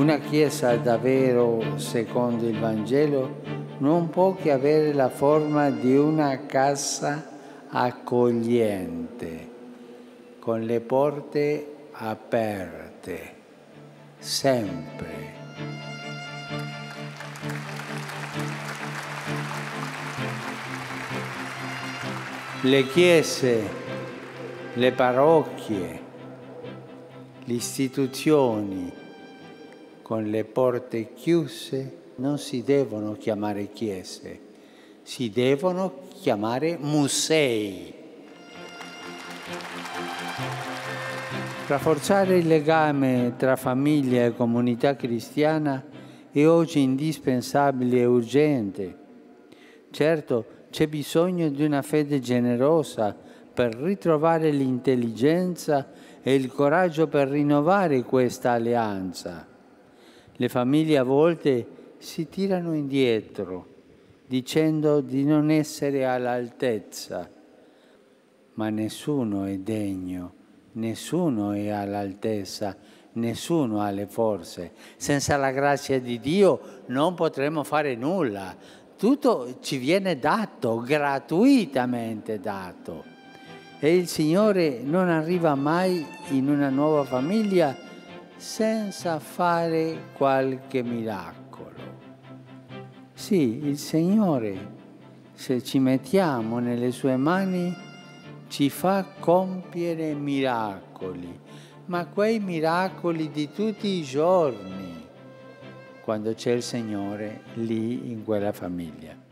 Una chiesa davvero, secondo il Vangelo, non può che avere la forma di una casa accogliente, con le porte aperte, sempre. Le chiese, le parrocchie, le istituzioni con le porte chiuse non si devono chiamare chiese, si devono chiamare musei. Rafforzare il legame tra famiglia e comunità cristiana è oggi indispensabile e urgente. Certo, c'è bisogno di una fede generosa per ritrovare l'intelligenza e il coraggio per rinnovare questa alleanza. Le famiglie a volte si tirano indietro dicendo di non essere all'altezza, ma nessuno è degno, nessuno è all'altezza, nessuno ha le forze. Senza la grazia di Dio non potremo fare nulla. Tutto ci viene dato, gratuitamente dato. E il Signore non arriva mai in una nuova famiglia senza fare qualche miracolo. Sì, il Signore, se ci mettiamo nelle sue mani, ci fa compiere miracoli, ma quei miracoli di tutti i giorni, quando c'è il Signore lì in quella famiglia.